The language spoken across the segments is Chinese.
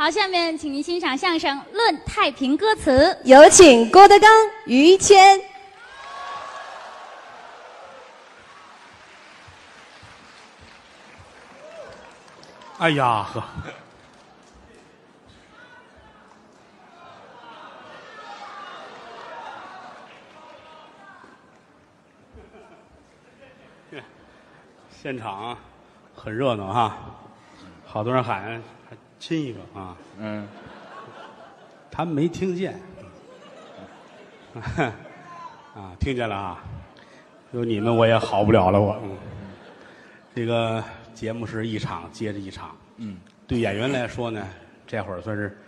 好，下面请您欣赏相声《论太平歌词》。有请郭德纲、于谦。哎呀呵，现场很热闹哈，好多人喊还亲一个啊，嗯，他们没听见，啊，听见了啊，有你们我也好不了了我。嗯。这个节目是一场接着一场，嗯，对演员来说呢，这会儿算是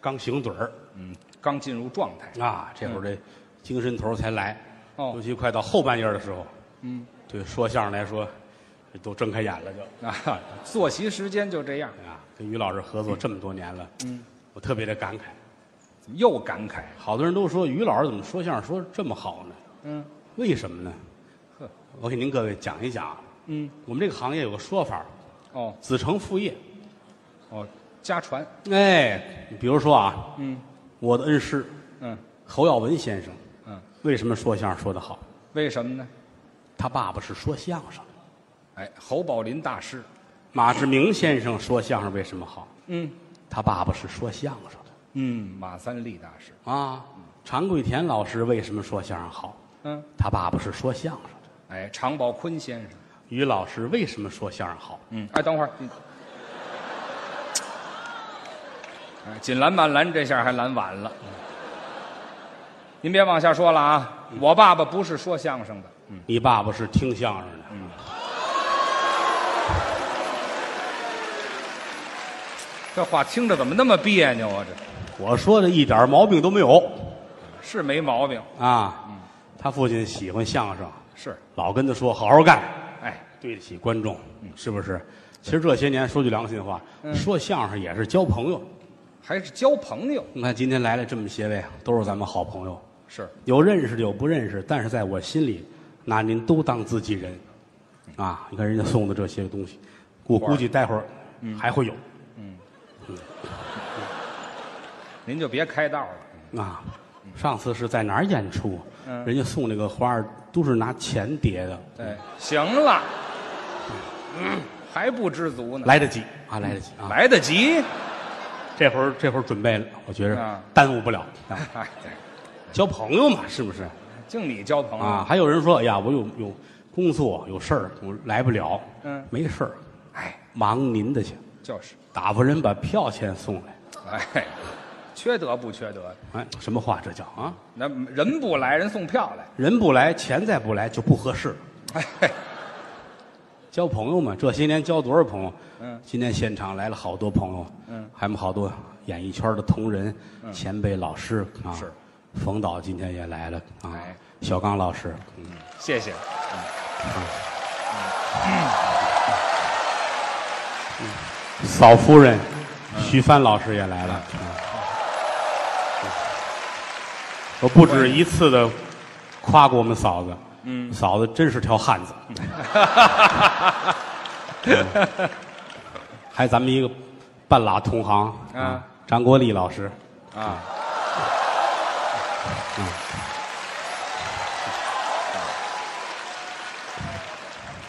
刚醒盹儿。嗯，刚进入状态。啊，这会儿这精神头儿才来，哦。尤其快到后半夜的时候，嗯，对说相声来说，都睁开眼了就。啊，作息时间就这样。啊，跟于老师合作这么多年了，嗯，我特别的感慨。怎么又感慨？好多人都说于老师怎么说相声说得这么好呢？嗯为什么呢？呵，我给您各位讲一讲，嗯，我们这个行业有个说法，哦子承父业。哦，家传。哎，比如说啊，嗯我的恩师嗯侯耀文先生，嗯，为什么说相声说得好？为什么呢？他爸爸是说相声的。哎，侯宝林大师。马志明先生说相声为什么好？嗯他爸爸是说相声的嗯，马三立大师。啊。常贵田老师为什么说相声好？嗯，他爸爸是说相声的。哎，常宝坤先生。于老师为什么说相声好？嗯，哎，等会儿。你哎，紧拦慢拦，这下还拦晚了。您别往下说了啊！我爸爸不是说相声的。嗯，你爸爸是听相声的。这话听着怎么那么别扭啊？这我说的一点毛病都没有是没毛病。啊。他父亲喜欢相声，是，老跟他说好好干，哎，对得起观众，是不是？其实这些年说句良心话，说相声也是交朋友。还是交朋友。你看今天来了这么些位，都是咱们好朋友，是，有认识的有不认识，但是在我心里，拿您都当自己人，啊！你看人家送的这些东西，我估计待会儿还会有您就别开道了。啊。上次是在哪儿演出？嗯人家送那个花儿都是拿钱叠的，哎，行了，嗯，还不知足呢。来得及啊，来得及啊！来得及。这会儿这会儿准备了，我觉着啊耽误不了啊。哎，交朋友嘛，是不是净你交朋友啊？。还有人说，哎呀，我有有工作有事儿，我来不了。嗯没事儿，哎，忙您的去，就是，打发人把票钱送来。哎，缺德不缺德？哎，什么话这叫啊？那人不来，人送票来。人不来，钱再不来就不合适。哎，嘿交朋友嘛，这些年交多少朋友？嗯，今天现场来了好多朋友，嗯，还有好多演艺圈的同仁、前辈老师啊。是，冯导今天也来了啊哎，小刚老师，嗯，谢谢。嫂夫人徐帆老师也来了。嗯我不止一次的夸过我们嫂子，嗯，嫂子真是条汉子。嗯还咱们一个半拉同行啊，张国立老师，啊，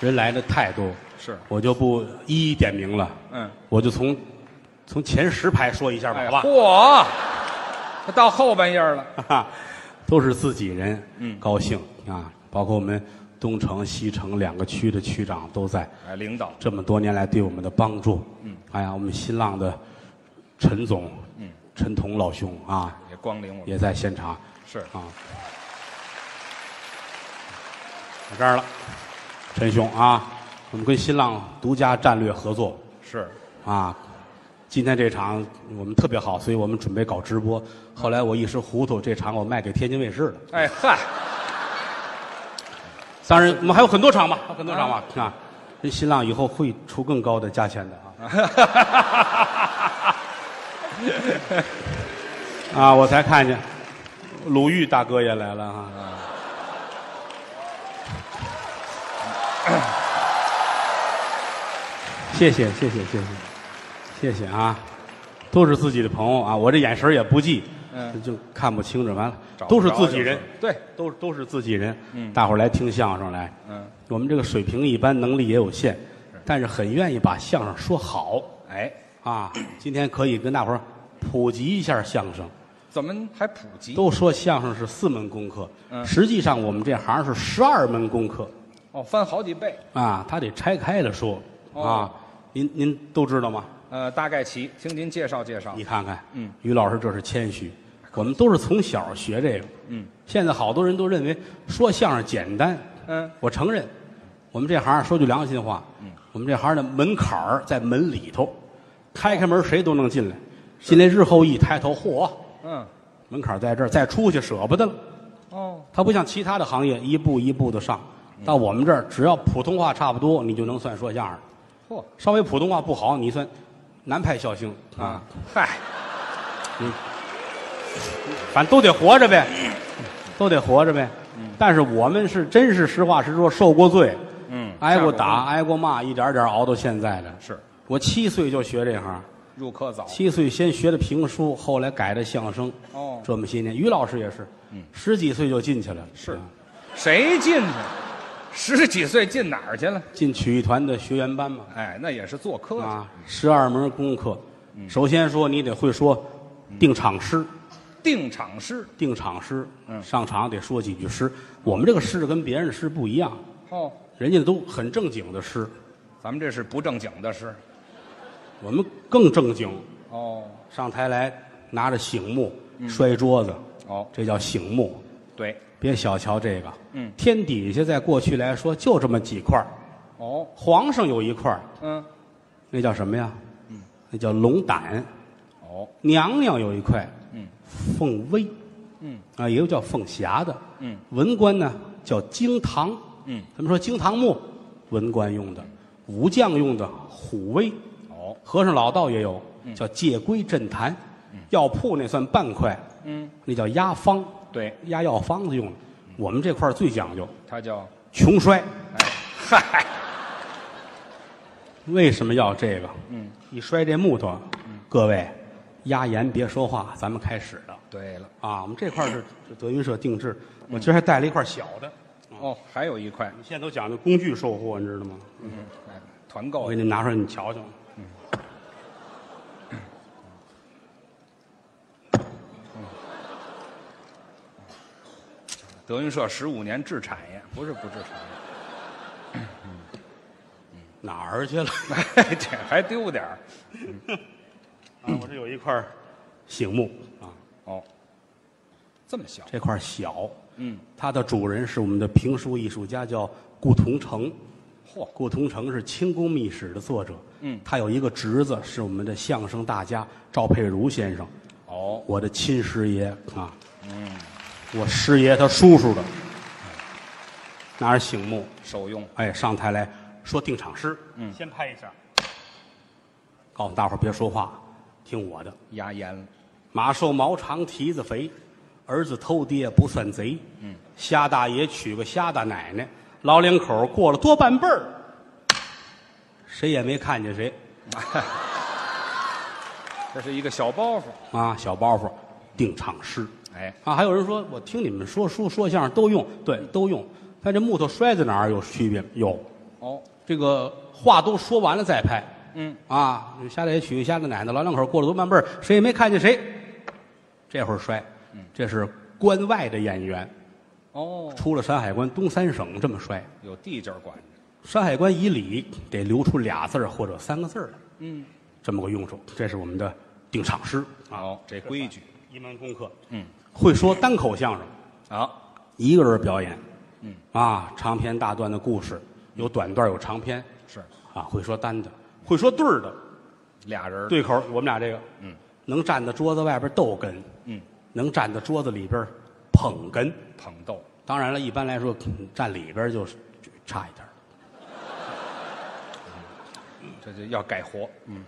人来的太多，是，我就不一一点名了，嗯，我就从从前十排说一下吧，哎，好吧？嚯，他到后半夜了。都是自己人，嗯高兴啊！包括我们东城、西城两个区的区长都在，哎，领导，这么多年来对我们的帮助，嗯，哎呀，我们新浪的陈总，嗯，陈彤老兄啊，也光临我们。也在现场是，啊，在这儿了，陈兄啊，我们跟新浪独家战略合作是，啊。今天这场我们特别好，所以我们准备搞直播。后来我一时糊涂，这场我卖给天津卫视了。哎嗨，当然，我们还有很多场吧，还有很多场吧啊！这新浪以后会出更高的价钱的啊！啊，我才看见鲁豫大哥也来了啊！谢谢谢谢谢谢谢谢啊！都是自己的朋友啊。我这眼神也不济，嗯就看不清这完了都是自己人，对，都都是自己人。嗯大伙儿来听相声来，嗯，我们这个水平一般，能力也有限，但是很愿意把相声说好哎，啊。今天可以跟大伙儿普及一下相声。怎么还普及？都说相声是四门功课，嗯实际上我们这行是十二门功课哦，翻好几倍。啊，他得拆开了说、哦啊。您您都知道吗？呃，大概齐，听您介绍介绍你。看看，嗯，于老师这是谦虚，我们都是从小学这个。嗯，现在好多人都认为说相声简单，嗯，我承认，我们这行说句良心话，嗯，我们这行的门槛儿在门里头，开开门谁都能进来，进来日后一抬头，嚯，嗯，门槛儿在这儿，再出去舍不得了。哦，它不像其他的行业一步一步的上，嗯到我们这儿只要普通话差不多，你就能算说相声。嚯稍微普通话不好，你算南派笑星啊。嗨，嗯，反正都得活着呗，都得活着呗。但是我们是真是实话实说，受过罪，嗯，挨过打，挨过骂，一点点熬到现在的。是。我七岁就学这行，入科早。七岁先学的评书，后来改的相声。哦。这么些年，于老师也是，十几岁就进去了，是。啊谁进去？十几岁进哪儿去了？进曲艺团的学员班嘛。哎，那也是做客去。啊，十二门功课。首先说你得会说定场诗，定场诗。定场诗，嗯上场得说几句诗。我们这个诗跟别人的诗不一样，哦，人家都很正经的诗，咱们这是不正经的诗。我们更正经。哦上台来拿着醒目摔桌子，哦，这叫醒目。对，别小瞧这个，嗯。天底下在过去来说就这么几块儿哦，皇上有一块儿嗯，那叫什么呀？那叫龙胆。哦，娘娘有一块，嗯，凤威，嗯。啊，也有叫凤霞的，嗯，文官呢叫惊堂，嗯，咱们说惊堂木，文官用的，武将用的虎威，哦，和尚老道也有，叫戒龟镇坛，药铺那算半块，嗯，那叫压方，对，压药方子用的。我们这块儿最讲究，它叫穷摔。哎，嗨，为什么要这个？嗯，一摔这木头，各位压严别说话，咱们开始了对了，啊！我们这块是 德云社定制，我今儿还带了一块小的。哦，还有一块，你现在都讲究工具售货，你知道吗？嗯，团购我给你拿出来，你瞧瞧。德云社十五年制产业，不是不制产业哪儿去了？这 还丢点儿。啊，我这有一块醒目啊，哦，这么小，这块小，嗯，它的主人是我们的评书艺术家，叫顾同城。嚯，顾同城是《清宫秘史》的作者，嗯他有一个侄子是我们的相声大家赵佩茹先生，哦，我的亲师爷啊，嗯，我师爷他叔叔的，拿着醒目，手用，哎，上台来说定场诗，嗯先拍一下，告诉大伙儿别说话，听我的。压严了，马瘦毛长蹄子肥，儿子偷爹不算贼。嗯，瞎大爷娶个瞎大奶奶，老两口过了多半辈儿，谁也没看见谁 这是一个小包袱。啊！小包袱，定场诗哎，啊！还有人说，我听你们说书说相声都用，对，都用。但这木头摔在哪儿有区别？有，哦，这个话都说完了再拍嗯，啊！瞎大爷娶个瞎子奶奶，老两口过了多半辈儿，谁也没看见谁。这会儿摔，这是关外的演员。哦，出了山海关东三省这么摔，有地界儿管着。山海关以里得留出俩字儿或者三个字儿来，嗯，这么个用处。这是我们的定场诗啊，好，这规矩。一门功课。嗯，会说单口相声，啊，一个人表演。嗯，啊，长篇大段的故事，有短段有长篇是啊，会说单的，会说对儿的，俩人。对口。我们俩这个，嗯，能站在桌子外边逗哏，嗯，能站在桌子里边捧哏。捧逗。当然了，一般来说嗯站里边就是差一点。这就要改活。嗯，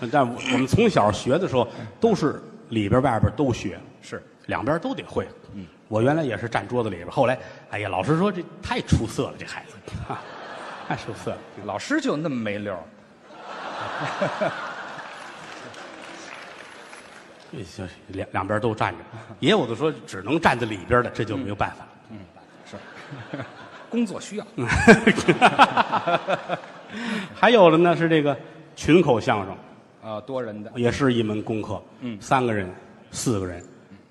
但我我们从小学的时候都是里边外边都学，是。两边都得会。嗯，我原来也是站桌子里边，后来哎呀，老师说这太出色了，这孩子，哈 太出色了。老师就那么没溜两两边都站着，也有的说只能站在里边的，这就没有办法了。是 工作需要。还有的呢是这个群口相声，啊，多人的也是一门功课。嗯三个人、四个人，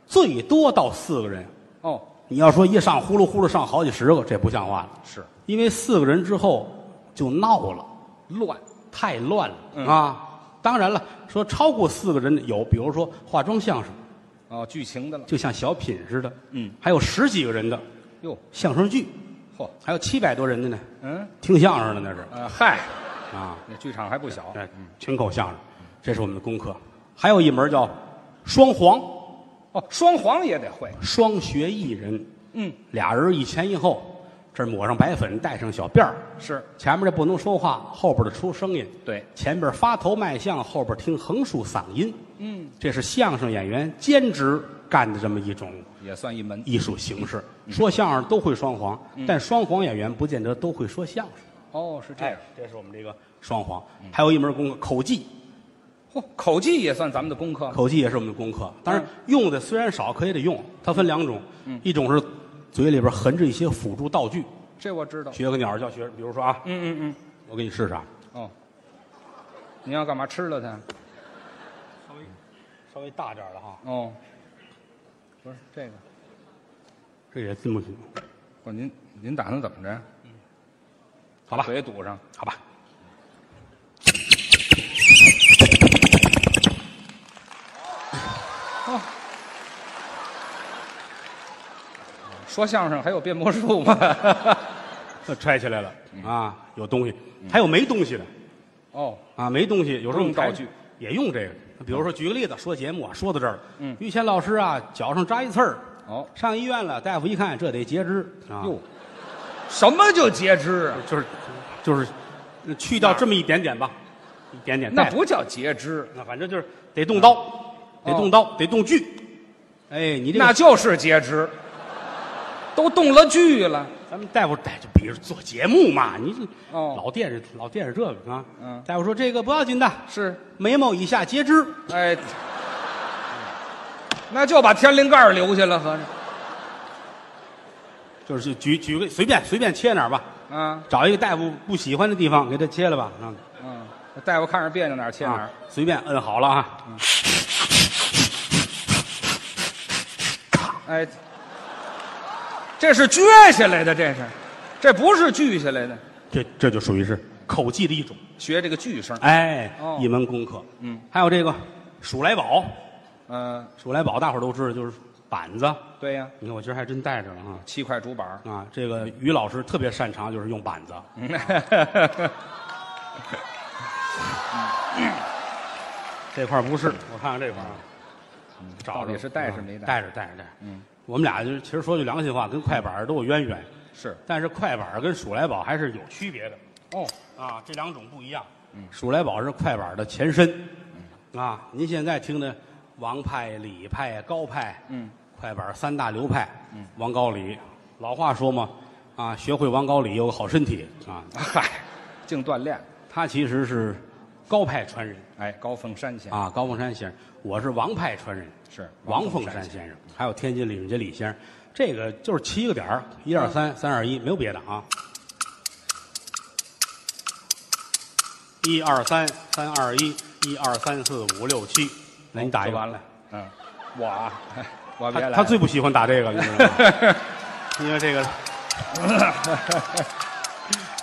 最多到四个人。哦，你要说一上呼噜呼噜上好几十个，这不像话了。是因为四个人之后就闹了，乱太乱了、嗯啊！当然了，说超过四个人有，比如说化妆相声，哦，剧情的了。就像小品似的。嗯，还有十几个人的哟，相声剧，嚯，还有七百多人的呢，嗯，听相声的那是呃，嗨，啊。那剧场还不小。哎，群口相声，这是我们的功课。还有一门叫双簧，哦，双簧也得会。双学艺人，嗯，俩人一前一后，这抹上白粉，带上小辫儿，是前面这不能说话，后边的出声音。对，前边发头卖相，后边听横竖嗓音。嗯，这是相声演员兼职干的这么一种也算一门。艺术形式。说相声都会双簧，但双簧演员不见得都会说相声。哦，是这样。这是我们这个双簧。还有一门功课，口技，嚯，口技也算咱们的功课。口技也是我们的功课。当然嗯，用的虽然少，可也得用。它分两种，一种是嘴里边含着一些辅助道具，这我知道。学个鸟叫学。比如说啊，嗯嗯嗯。我给你试试啊，哦，你要干嘛吃了它？稍微稍微大点儿的哈，哦，不是这个，这也进不去。不是您您打算怎么着？好吧，嘴堵上。好吧。说相声还有变魔术吗？这揣起来了啊，有东西，还有没东西的哦，啊，没东西，有时候用道具也用这个。比如说，举个例子，说节目啊，说到这儿了，嗯于谦老师啊，脚上扎一刺儿，哦，上医院了，大夫一看，这得截肢啊，哟，什么叫截肢啊？就是就是去掉这么一点点吧，一点点，那不叫截肢，那反正就是得动刀，得动刀，得动锯。哎，你这那就是截肢，都动了锯了。咱们大夫哎，就比如做节目嘛，你这哦。老惦着老惦着这个啊。嗯。大夫说这个不要紧的，是，眉毛以下截肢。哎，那就把天灵盖儿留下了，合着。就是举举个随便随便切哪儿吧，啊，找一个大夫不喜欢的地方给他切了吧，啊，嗯，大夫看着别扭哪儿切哪啊儿。随便摁好了啊。哎，这是撅下来的，这是，这不是锯下来的。这这就属于是口技的一种，学这个锯声，哎，哦。一门功课。嗯，还有这个数来宝，嗯、数来宝大伙儿都知道，就是板子。对呀、你看我今儿还真带着了啊。七块竹板儿。啊，这个于老师特别擅长就是用板子，这块儿不是，我看看这块儿啊，找底是带是没带？带着带着带着。嗯，我们俩就是其实说句良心话，跟快板都有渊源，是。但是快板跟数来宝还是有区别的。哦，啊，这两种不一样。数来宝是快板的前身，啊，您现在听的王派、李派、高派，嗯，快板三大流派，嗯，王高李，老话说嘛，啊，学会王高李有个好身体。啊，嗨，净锻炼。他其实是高派传人哎，高凤山先生啊，高凤山先生，我是王派传人，是王凤山先生，还有天津李润杰李先生，这个就是七个点儿，一二三，三二一，没有别的啊。一二三，三二一，一二三四五六七，那你打一个完了。。嗯，我啊，我别来。他他最不喜欢打这个，你知道吗？因为这个，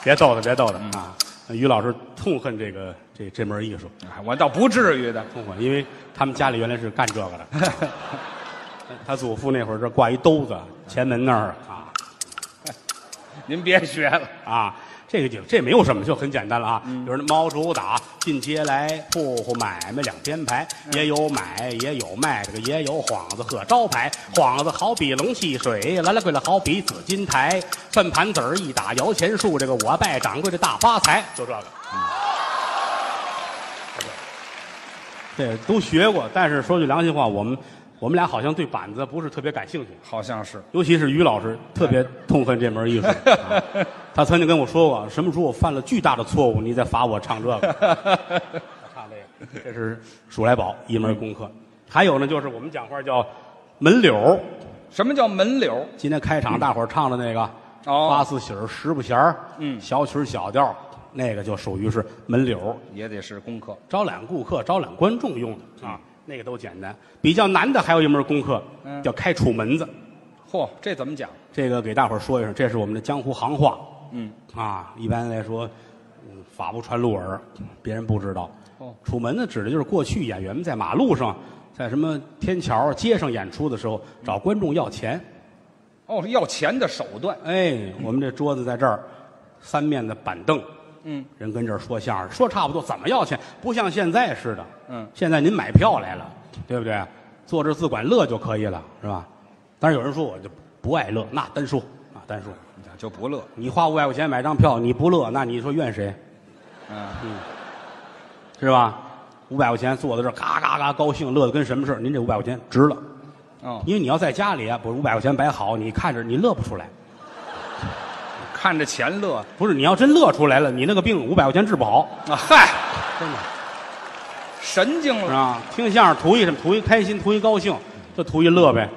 别逗他，别逗他啊！于老师痛恨这个这这门艺术，哎我倒不至于的。痛恨，因为他们家里原来是干这个的。他祖父那会儿这挂一兜子，前门那儿啊 您别学了。啊，这个就这没有什么，就很简单了啊。比如猫主打进街来，户户买卖两边排，也有买也有卖，这个也有幌子和招牌。幌子好比龙戏水，来来贵了好比紫金台，算盘子儿一打摇钱树，这个我拜掌柜的大发财，就这个。这都学过，但是说句良心话，我们我们俩好像对板子不是特别感兴趣。好像是。尤其是于老师特别痛恨这门艺术、啊 他曾经跟我说过，什么时候我犯了巨大的错误，你再罚我唱这个。唱这个，这是数来宝一门功课。还有呢，就是我们讲话叫门柳儿。什么叫门柳？今天开场大伙儿唱的那个哦八四喜儿、十不弦儿嗯小曲儿小调儿，那个就属于是门柳儿，也得是功课。招揽顾客、招揽观众用的啊。那个都简单，比较难的还有一门功课，嗯叫开楚门子。嚯，这怎么讲？这个给大伙儿说一声，这是我们的江湖行话嗯，啊。一般来说，嗯法不传路耳，别人不知道。哦，楚门呢，指的就是过去演员们在马路上、在什么天桥、街上演出的时候，找观众要钱。哦，要钱的手段。哎，我们这桌子在这儿，三面的板凳，嗯人跟这儿说相声，说差不多，怎么要钱？不像现在似的，嗯，现在您买票来了，对不对？坐这自管乐就可以了，是吧？但是有人说我就不爱乐，那单说啊，单说，就不乐。你花五百块钱买张票，你不乐，那你说怨谁？嗯，是吧？五百块钱坐在这儿，嘎嘎嘎高兴，乐的跟什么似的。您这五百块钱值了，哦，因为你要在家里啊，不是五百块钱摆好，你看着你乐不出来。看着钱乐不是，你要真乐出来了，你那个病五百块钱治不好，啊！嗨，真的神经了。是吧？听相声图一什么？图一开心，图一高兴，就图一乐呗。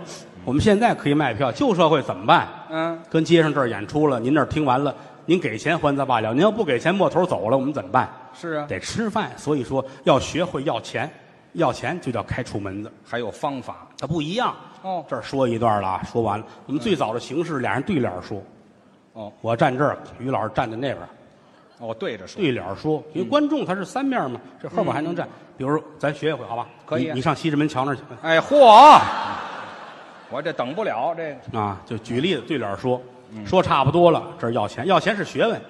我们现在可以卖票，旧社会怎么办？嗯，跟街上这儿演出了，您这儿听完了，您给钱还则罢了，您要不给钱，摸头走了，我们怎么办？是啊，得吃饭，所以说要学会要钱，要钱就叫开楚门子，还有方法。它不一样。哦这儿说一段了啊，说完了。我们最早的形式，俩人对脸说，哦我站这儿，于老师站在那边，哦，对着说。对脸说，因为观众他是三面嘛，这后边还能站。比如咱学一回好吧？可以啊你你上西直门桥那儿去哎，嚯！我这等不了这个。啊，就举例子对脸说，说差不多了，这儿要钱，要钱是学问，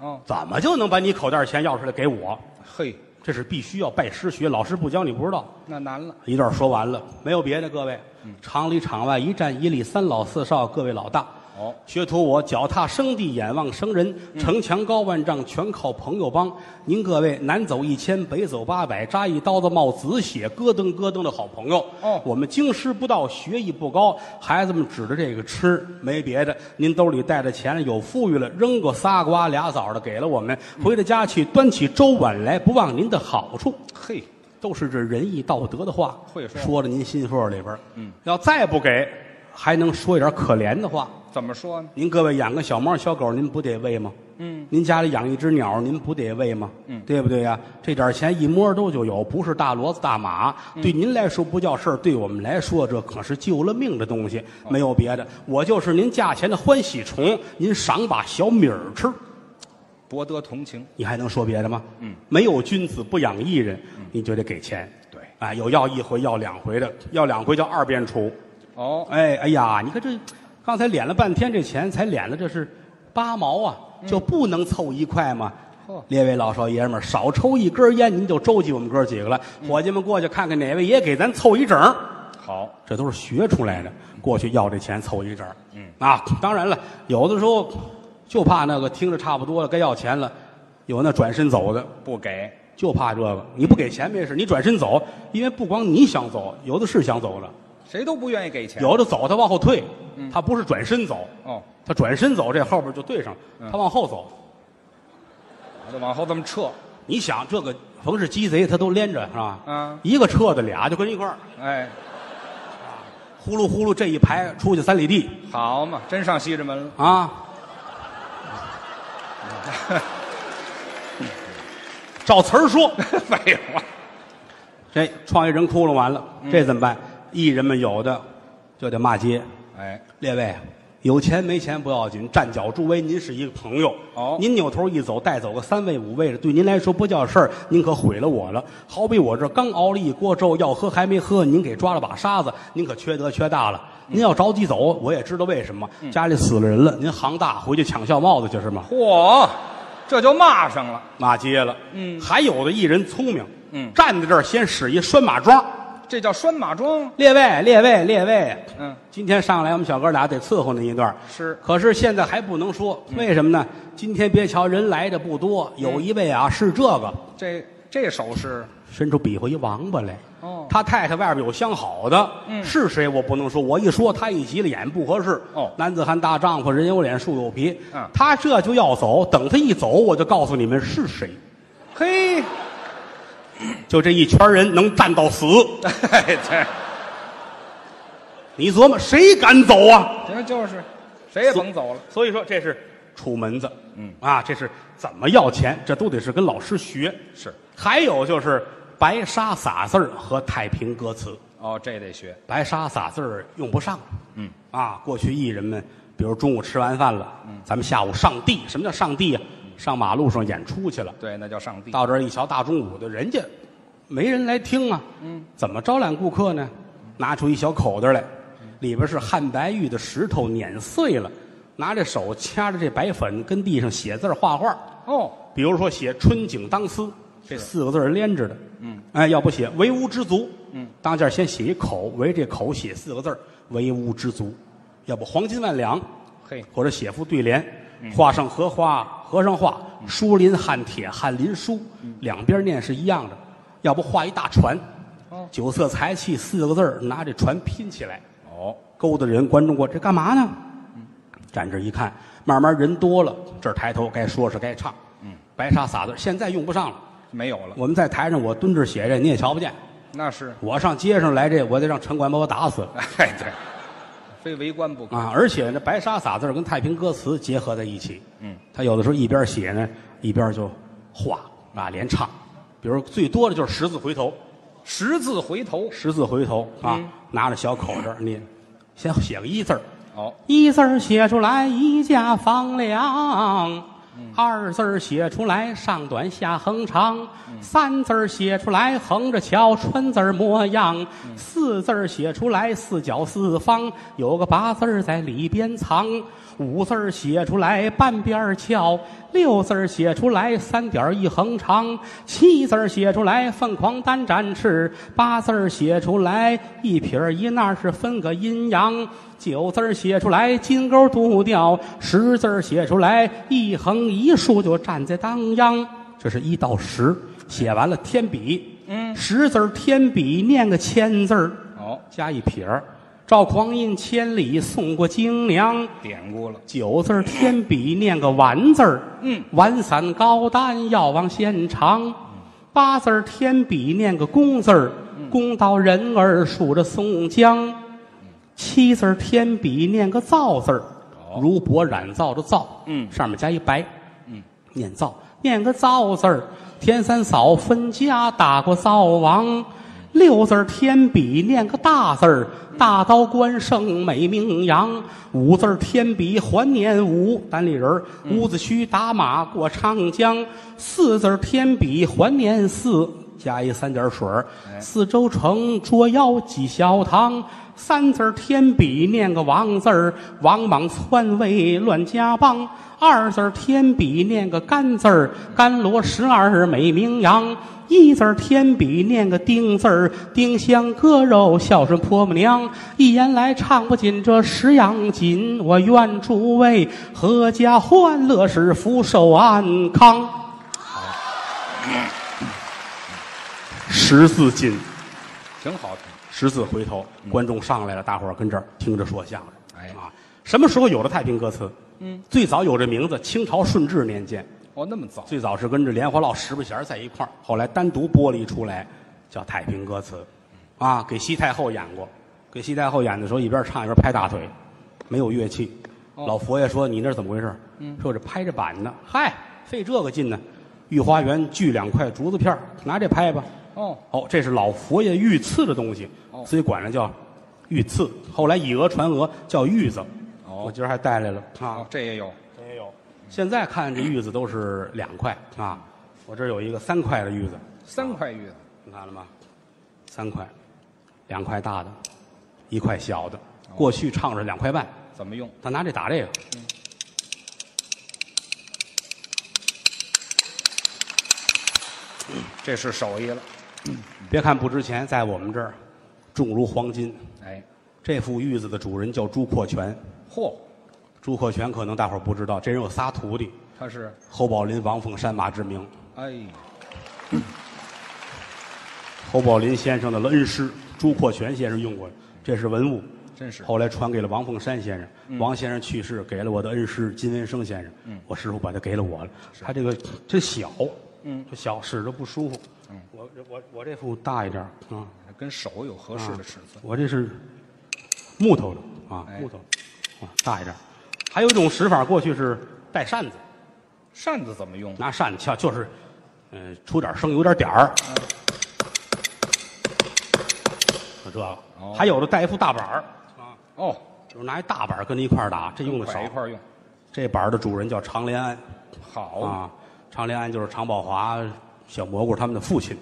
哦，怎么就能把你口袋钱要出来给我？嘿，这是必须要拜师学，老师不教你不知道。那难了。一段说完了，没有别的，各位，嗯场里场外一站一立，三老四少，各位老大。哦，学徒我脚踏生地，眼望生人，嗯城墙高万丈，全靠朋友帮。您各位南走一千，北走八百，扎一刀子冒紫血，咯噔咯噔的好朋友。哦我们经师不到，学艺不高，孩子们指着这个吃，没别的。您兜里带着钱了，有富裕了，扔个仨瓜俩枣的给了我们，回到家去端起粥碗来，不忘您的好处。嘿，都是这仁义道德的话，会说说到您心窝里边嗯，要再不给，还能说一点可怜的话。怎么说呢？您各位养个小猫小狗，您不得喂吗？嗯，您家里养一只鸟，您不得喂吗？嗯对不对呀？这点钱一摸都就有，不是大骡子大马，嗯对您来说不叫事儿，对我们来说这可是救了命的东西，哦没有别的。我就是您价钱的欢喜虫，您赏把小米儿吃，博得同情。你还能说别的吗？嗯，没有君子不养艺人，你就得给钱。对，啊，有要一回要两回的，要两回叫二遍出。哦，哎哎呀，你看这刚才敛了半天，这钱才敛了，这是八毛啊，就不能凑一块吗？嚯列位老少爷们儿，少抽一根烟，您就周济我们哥几个了。伙计们过去看看哪位也给咱凑一整儿，好，这都是学出来的。过去要这钱凑一整儿，嗯啊，当然了，有的时候就怕那个听着差不多了，该要钱了，有那转身走的，不给。就怕这个。你不给钱没事，你转身走，因为不光你想走，有的是想走的。谁都不愿意给钱。有的走他往后退，他不是转身走，哦，他转身走这后边就对上了，嗯他往后走。我就往后这么撤。你想这个逢是鸡贼，他都连着是吧？嗯一个撤的俩就跟一块儿，哎，呼噜呼噜这一排出去三里地好嘛，真上西直门了。啊。照词儿说，废话。这创业人窟窿完了，嗯这怎么办？艺人们有的就得骂街。哎，列位，有钱没钱不要紧，站脚助威。您是一个朋友，哦您扭头一走，带走个三位五位的，对您来说不叫事儿，您可毁了我了。好比我这刚熬了一锅粥，要喝还没喝，您给抓了把沙子，您可缺德缺大了。您要着急走，我也知道为什么，家里死了人了，您行大回去抢孝帽子去是吗？嚯，这就骂上了。骂街了。嗯还有的艺人聪明，嗯站在这儿先使一拴马桩。这叫拴马桩。列位，列位，列位，嗯，今天上来我们小哥俩得伺候您一段。是可是现在还不能说，为什么呢？今天别瞧人来的不多，有一位啊是这个，这这手势。伸出比划一王八来。哦他太太外边有相好的，嗯是谁我不能说，我一说他一急了眼不合适。哦男子汉大丈夫，人有脸树有皮。嗯他这就要走，等他一走，我就告诉你们是谁。嘿，就这一圈人能站到死，哎，对，你琢磨谁敢走啊？这就是，谁也甭走了。所以说这是楚门子，嗯。啊，这是怎么要钱，这都得是跟老师学。是，还有就是白沙撒字儿和太平歌词，哦，这得学。白沙撒字儿用不上，嗯，啊，过去艺人们，比如中午吃完饭了，嗯，咱们下午上地，什么叫上地呀、上马路上演出去了，对，那叫上帝。到这儿一瞧，大中午的，人家没人来听啊，嗯，怎么招揽顾客呢？拿出一小口袋来，里边是汉白玉的石头碾碎了，拿着手掐着这白粉，跟地上写字画画。哦，比如说写“春景当思”这四个字儿连着的，嗯，哎，要不写“唯吾之足”，嗯，当间先写一口，为这口写四个字儿“唯吾之足”，要不黄金万两，嘿，或者写副对联，嗯。画上荷花，和尚画，书林汉帖，翰林书，两边念是一样的。要不画一大船，哦酒色财气四个字儿拿这船拼起来，哦，勾搭人，观众过这干嘛呢？站这一看，慢慢人多了，这儿抬头该说是该唱，嗯，白沙撒字现在用不上了。没有了。我们在台上，我蹲着写这，你也瞧不见。那是，我上街上来这，我得让城管把我打死 哎，对，非围观不可。啊！而且呢白沙撒字儿跟太平歌词结合在一起，嗯，他有的时候一边写呢，一边就画啊，连唱。比如最多的就是十字回头，十字回头。十字回头啊，嗯拿着小口这，你先写个一字儿，哦，一字儿写出来一家房梁，二字儿写出来上短下横长，三字儿写出来横着瞧川字模样，四字儿写出来四角四方，有个八字儿在里边藏。五字儿写出来半边儿翘，六字儿写出来三点一横长，七字儿写出来凤凰单展翅，八字儿写出来一撇一捺是分个阴阳，九字儿写出来金钩独钓，十字儿写出来一横一竖就站在当央。这是一到十，写完了添笔，嗯，十字儿添笔念个千字儿，哦，加一撇儿。赵匡胤千里送过京娘，典故了。九字儿添笔念个完字儿，嗯，完散高丹药王现场。八字儿添笔念个公字儿，公道人儿数着宋江。七字儿添笔念个造字儿，如帛染造的造，嗯上面加一白，嗯，念造，念个造字儿。田三嫂分家打过灶王。六字儿添笔念个大字儿，大刀关胜美名扬。五字儿添笔还念武，单立人儿伍子胥打马过长江。四字儿添笔还念四，加一三点水儿四周城捉妖几小堂。三字儿添笔念个王字儿，王莽篡位乱家邦。二字儿添笔念个甘字儿，甘罗十二美名扬。一字儿添笔念个丁字儿，丁香割肉孝顺婆母娘。一言来唱不尽这十样锦，我愿诸位阖家欢乐是福寿安康。十字进，挺好听。十字回头，观众上来了，大伙儿跟这儿听着说相声。哎啊，什么时候有的太平歌词？嗯，最早有这名字，清朝顺治年间。哦，那么早。最早是跟着莲花落十八弦在一块儿，后来单独剥离出来，叫太平歌词，啊，给西太后演过，给西太后演的时候一边唱一边拍大腿，没有乐器。哦老佛爷说：“你那是怎么回事？”嗯说这拍着板呢，嗨，费这个劲呢。御花园锯两块竹子片儿拿这拍吧。哦，哦，这是老佛爷御赐的东西，哦所以管它叫御赐。后来以讹传讹，叫玉子。哦我今儿还带来了啊哦，，这也有。这也有。现在看这玉子都是两块啊，我这儿有一个三块的玉子，三块玉子。你看了吗？三块，两块大的，一块小的。过去唱着两块半，怎么用？他拿这打这个，这是手艺了。别看不值钱，在我们这儿重如黄金。哎，这副玉子的主人叫朱阔全，嚯，朱阔全可能大伙儿不知道，这人有仨徒弟，他是？侯宝林、王凤山、马志明。哎，侯宝林先生的恩师朱阔全先生用过，这是文物，真是。后来传给了王凤山先生，王先生去世，给了我的恩师金文生先生，嗯。我师傅把他给了我了。他这个这小，嗯，这小使着不舒服，我我我这副大一点儿啊，跟手有合适的尺寸。我这是木头的啊，哎木头啊，大一点儿。还有一种使法，过去是带扇子，扇子怎么用？拿扇子敲，就是嗯、出点声，有点点儿，就这个。哦还有的带一副大板儿啊，哦，就是拿一大板儿跟着一块儿打，这用的少摆一。块儿用。这板儿的主人叫常连安好，啊，常连安就是常宝华、小蘑菇他们的父亲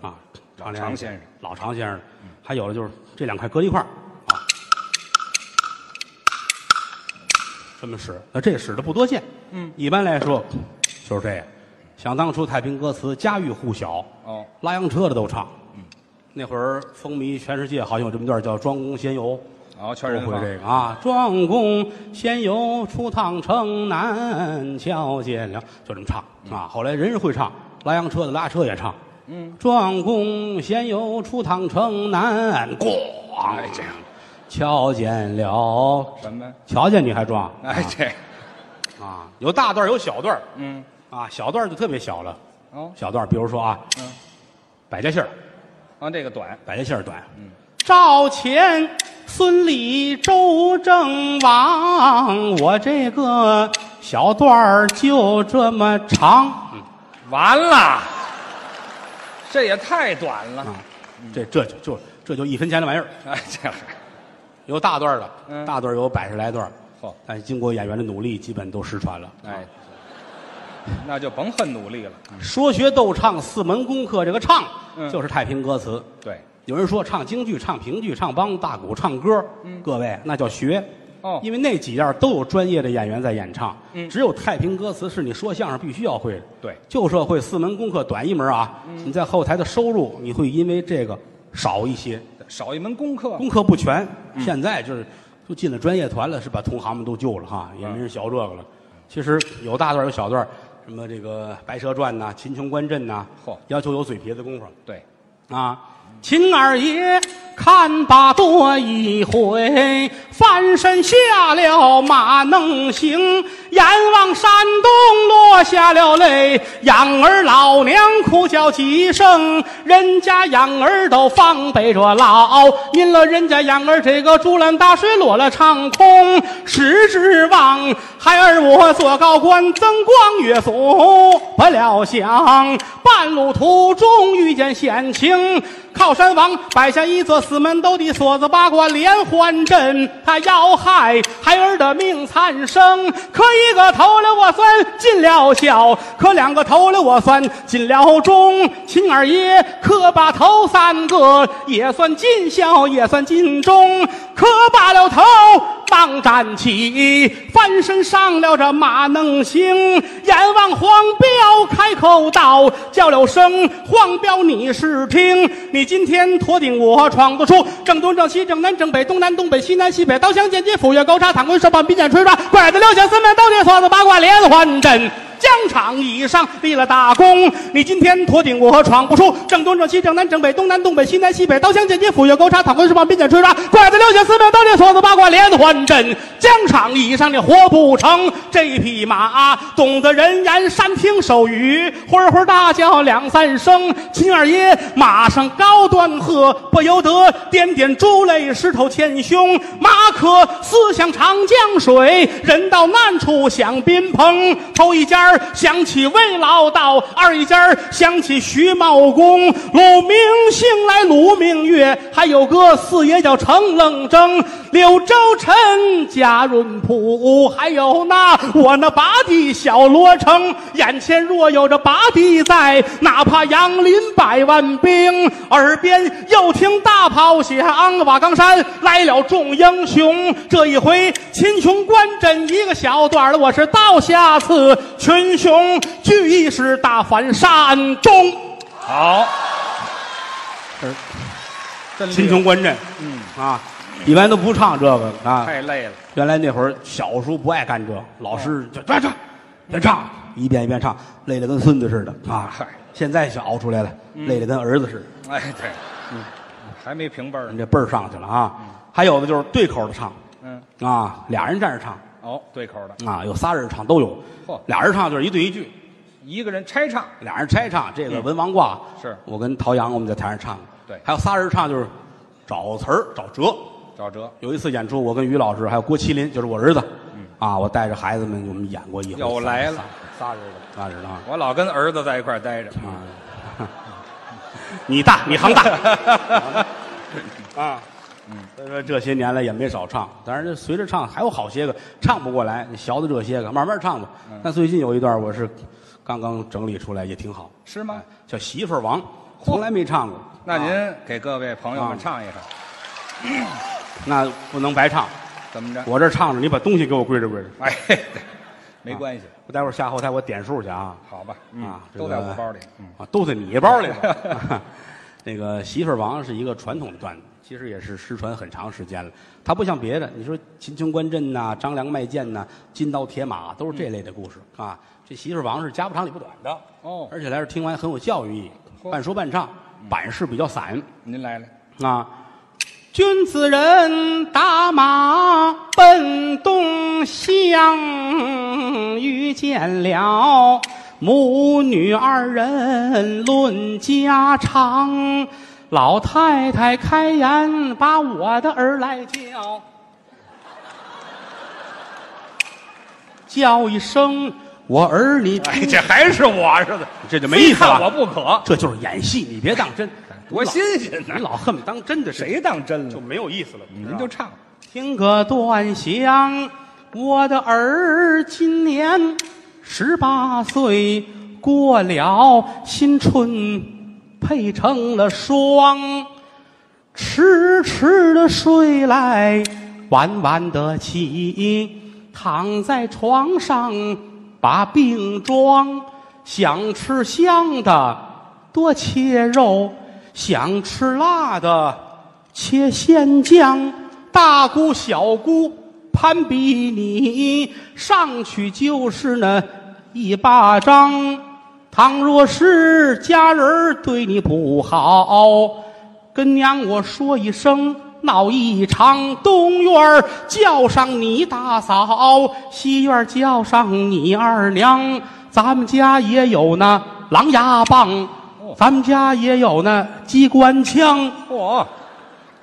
啊，老常连安常先生，老常先生。还有的就是这两块搁一块儿啊，这么使。那这使的不多见，嗯，一般来说就是这样。想当初太平歌词家喻户晓，哦，拉洋车的都唱。嗯，那会儿风靡全世界，好像有这么一段叫《庄公仙游》。好，全人会这个啊！庄公仙游出趟城南，瞧见了，就这么唱啊。后来人人会唱，拉洋车的拉车也唱。嗯，庄公闲游出趟城南，咣，哎这样。瞧见了，什么？瞧见你还装哎，这，啊？有大段儿有小段儿。嗯，啊，小段儿就特别小了。哦，小段儿比如说啊，嗯，百家姓儿。啊，这个短，百家姓儿短。嗯，赵钱孙李周郑王，我这个小段儿就这么长。嗯完了，这也太短了。啊，这这就就这就一分钱的玩意儿。哎，这样，有大段儿的，嗯大段儿有百十来段但是经过演员的努力，基本都失传了。哎，那就甭恨努力了。说学逗唱四门功课，这个唱嗯就是太平歌词。对，有人说唱京剧、唱评剧、唱梆、大鼓、唱歌，各位那叫学。嗯哦因为那几样都有专业的演员在演唱，嗯只有太平歌词是你说相声必须要会的。对，旧社会四门功课短一门啊，嗯你在后台的收入你会因为这个少一些，少一门功课。功课不全。嗯现在就是都进了专业团了，是把同行们都救了哈，也没人学这个了。其实有大段有小段，什么这个《白蛇传》呐，《秦琼观阵》呐，嚯要求有嘴皮子功夫。对，啊，秦二爷看罢多一回，翻身下了马能行，眼望山东落下了泪，养儿老娘哭叫几声，人家养儿都防备着老，您了人家养儿这个竹篮打水落了长空，实指望孩儿我做高官，增光越速不料想，半路途中遇见险情。靠山王摆下一座死门斗的锁子八卦连环阵，他要害孩儿的命残生。磕一个头了我算尽了孝，磕两个头了我算尽了忠。秦二爷磕把头三个也算尽孝，也算尽忠。磕罢了头，忙站起，翻身上了这马能行。眼望黄彪开口道，叫了声黄彪，你是听。你今天托定我闯得出正东正西正南正北东南东北西南西北，刀枪剑戟斧钺钩叉躺棍射棒笔剑锤抓，拐子六响四面斗地锁子八卦连环阵。疆场以上立了大功，你今天托定我闯不出正东正西正南正北东南东北西南西北，刀枪剑戟斧钺钩叉躺棍射棒笔剑锤抓，拐子六响四面斗地锁子八卦连环阵。疆场以上你活不成，这匹马懂得人言，善听手语，会会大叫两三声。秦二爷马上高端喝，不由得点点珠泪，石头前胸。马可思想长江水，人到难处想宾朋。头一家 想起魏老道，二一家想起徐茂公。鲁明星来鲁明月，还有个四爷叫程愣怔。柳州城贾润铺，还有那我那八弟小罗成。眼前若有这八弟在，哪怕杨林百万兵。耳边又听大炮响，瓦岗山来了众英雄。这一回秦琼关阵一个小段儿了，我是到下次，群雄聚义是大反山东。好，真厉害秦琼关阵，嗯啊，一般都不唱这个啊。太累了。原来那会儿小时候不爱干这，老师就别唱，别唱，一遍一遍唱，累得跟孙子似的啊嗨。现在想熬出来了，累得跟儿子似的。哎，对，嗯，还没平辈儿呢。你这辈儿上去了啊。还有的就是对口的唱嗯，啊，俩人站着唱哦，对口的。啊，有仨人唱都有嚯。俩人唱就是一对一句，一个人拆唱，俩人拆唱，这个文王卦、是我跟陶阳我们在台上唱，对还有仨人唱就是找词儿找辙。赵哲有一次演出，我跟于老师还有郭麒麟，就是我儿子，啊，我带着孩子们我们演过一回，又来了仨仨人了，仨人了啊。我老跟儿子在一块儿待着，啊你大，你行大啊。所以说这些年来也没少唱，当然这随着唱还有好些个唱不过来，你学的这些个慢慢唱吧。但最近有一段我是刚刚整理出来，也挺好，是吗？叫《媳妇儿王》，从来没唱过。那您啊给各位朋友啊们唱一唱，那不能白唱，怎么着？我这唱着，你把东西给我归置归置。哎，对 没关系，我待会儿下后台我点数去啊。好吧，嗯啊，都在我包里，嗯，啊，都在你包里了。那个媳妇儿王是一个传统的段子，其实也是失传很长时间了。它不像别的，你说秦琼观阵呐、张良卖剑呐、金刀铁马，都是这类的故事啊。这媳妇儿王是家不长里不短的哦而且来这听完很有教育意义，半说半唱，板式比较散您来了，啊。君子人打马奔东乡，遇见了。母女二人论家常。老太太开言把我的儿来叫，叫一声我儿你哎，这还是我似的，这就没意思非看我。不可，这就是演戏，你别当真，多新鲜你！老恨不当真的，谁当真了就了？没有意思了。您就唱，听个端详，我的儿今年十八岁，过了新春，配成了双，迟迟的睡来，晚晚的起，躺在床上把病装，想吃香的多切肉，想吃辣的切鲜姜，大姑小姑攀比你，上去就是那一巴掌。倘若是家人对你不好，跟娘我说一声，闹一场。东院叫上你大嫂，西院叫上你二娘。咱们家也有那狼牙棒，咱们家也有那机关枪。嚯，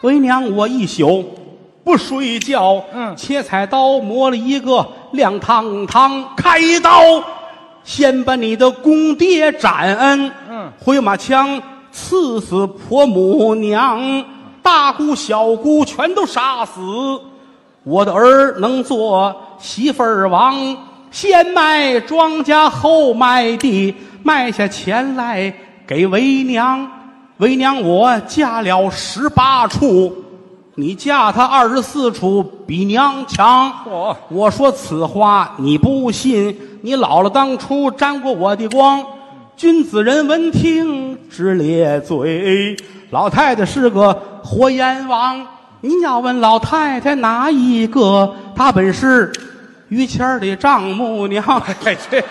为娘我一宿不睡觉，嗯。切菜刀磨了一个亮堂堂，开刀，先把你的公爹斩恩，嗯，回马枪刺死婆母娘，大姑小姑全都杀死，我的儿能做媳妇儿王，先卖庄稼后卖地，卖下钱来给为娘。为娘我嫁了十八处，你嫁他二十四处比娘强。我，我说此话你不信，你姥姥当初沾过我的光。君子人闻听直咧嘴，老太太是个活阎王。您要问老太太哪一个，她本是于谦儿的丈母娘。哎，这个